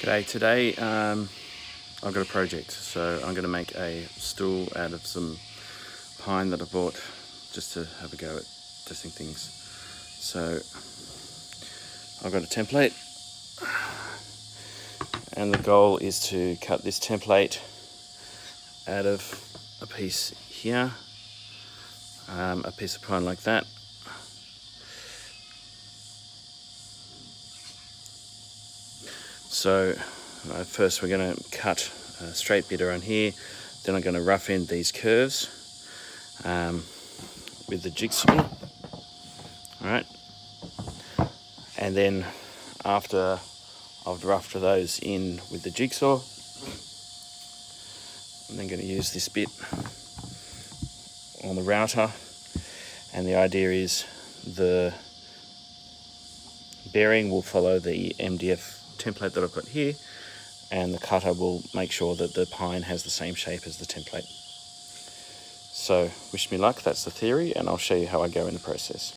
G'day, today um, I've got a project. So I'm going to make a stool out of some pine that I bought just to have a go at testing things. So I've got a template. And the goal is to cut this template out of a piece here, um, a piece of pine like that So uh, first we're going to cut a straight bit around here, then I'm going to rough end these curves um, with the jigsaw. Alright, and then after I've roughed those in with the jigsaw, I'm then going to use this bit on the router. And the idea is the bearing will follow the MDF template that I've got here and the cutter will make sure that the pine has the same shape as the template. So wish me luck, that's the theory and I'll show you how I go in the process.